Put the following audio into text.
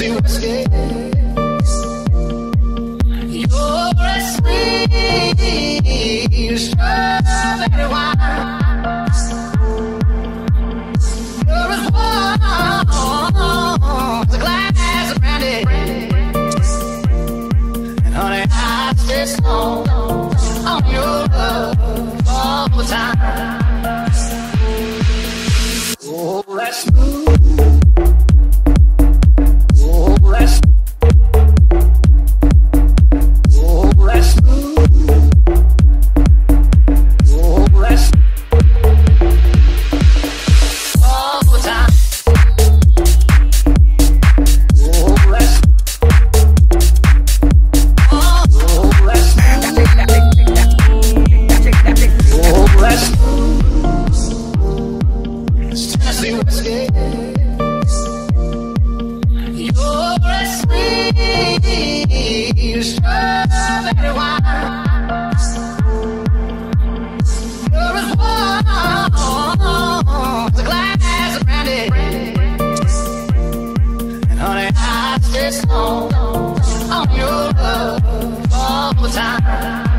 see what's You're as sweet as strawberry wine. You're as warm as a glass of brandy. And honey, I stay strong on your love all the time. Oh, let's move. On your love all the time.